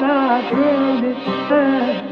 God heard it.